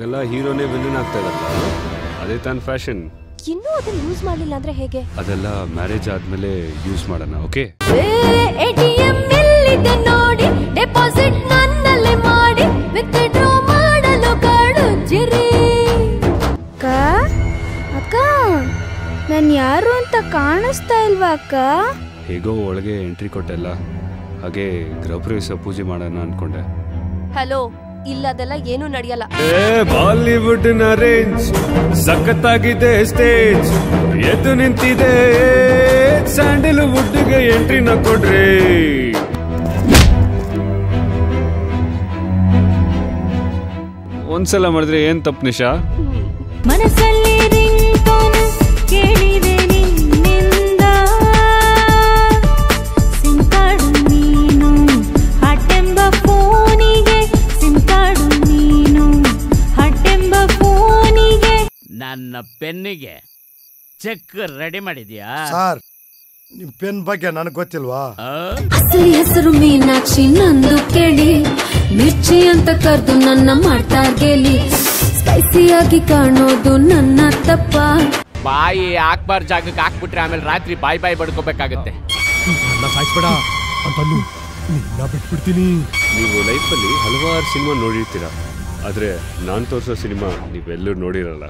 ಇವಾಗೆಲ್ಲ ಹೀರೋನೇ ವಿಲನ್ ಆಗ್ತಾ ಇರಲ್ಲ ಅದೇ ತಾನ ಫ್ಯಾಷನ್ ಇನ್ನೂ ಅದನ್ನ ಯೂಸ್ ಮಾಡಲಿಲ್ಲ ಅಂದ್ರೆ ಹೇಗೆ? ಅದೆಲ್ಲ ಮ್ಯಾರೇಜ್ ಆದ್ಮೇಲೆ ಯೂಸ್ ಮಾಡೋಣ ಓಕೆ ಎಟಿಎಂ ಎಲ್ಲಿದೆ ನೋಡಿ? ಡೆಪಾಸಿಟ್ ನನ್ನಲ್ಲಿ ಮಾಡಿ. ವಿತ್ಡ್ರಾ ಮಾಡಲು ಕಾಡು ಜಿರಿ ಅಕ್ಕ ಅಕ್ಕ ನಾನು ಯಾರು ಅಂತ ಕಾಣಿಸ್ತಾ ಇಲ್ವಾ ಅಕ್ಕ? ಹೇಗೋ ಒಳಗೆ ಎಂಟ್ರಿ ಕೊಟ್ಟೆಲ್ಲ. ಹಾಗೆ ಗೃಹಪ್ರವೇಶ ಪೂಜೆ ಮಾಡೋಣ ಅನ್ಕೊಂಡೆ. ಹಲೋ ಇಲ್ಲದೆಲ್ಲ ಏನು ನಡೆಯಲ್ಲ. ಏ ಬಾಲಿವುಡ್ನ ರೇಂಜ್ ಸಖತ್ತಾಗಿದೆ ಸ್ಟೇಜ್ ಎದ್ದು ನಿಂತಿದೆ ಸ್ಯಾಂಡಲ್ವುಡ್ಗೆ ಎಂಟ್ರಿನ ಕೊಡ್ರಿ ಒಂದ್ಸಲ ಮಾಡಿದ್ರೆ ಏನ್ ತಪ್ಪು ನಿಶಾ? ಮನಸ್ಸಲ್ಲಿ ನನ್ನ ಪೆನ್ನಿಗೆ ಚೆಕ್ ರೆಡಿ ಮಾಡಿದ್ಯಾ? ಸರ್ ನಿಮ್ ಪೆನ್ ಬಗ್ಗೆ ನನಗೆ ಗೊತ್ತಿಲ್ವಾ? ಅಸಲಿ ಹೆಸರು ಮೀನಾಕ್ಷಿ ನಂದು ಕೇಳಿ ಮಿರ್ಚಿ ಅಂತ ಕರೆದು ನನ್ನ ಮಾಡ್ತಾ ಗೇಲಿ. ಸ್ಪೈಸಿಯಾಗಿ ಕಾಣೋದು ನನ್ನ ತಪ್ಪ. ಬಾಯಿ ಹಾಕ್ಬಾರ್ ಜಾಗಕ್ಕೆ ಹಾಕ್ಬಿಟ್ರೆ ಆಮೇಲೆ ರಾತ್ರಿ ಬಾಯ್ ಬಾಯ್ ಬಡ್ಕೋಬೇಕಾಗತ್ತೆ. ನನ್ನ ಸಾಯಿಸ್ಬೇಡ ನಿನ್ನ ಬಿಟ್ಬಿಡ್ತೀನಿ. ನೀವು ಲೈಫಲ್ಲಿ ಹಲವಾರು ಸಿನಿಮಾ ನೋಡಿರ್ತೀರ? ಆದ್ರೆ ನಾನು ತೋರಿಸೋ ಸಿನಿಮಾ ನೀವೆಲ್ಲರೂ ನೋಡಿರಲ್ಲ.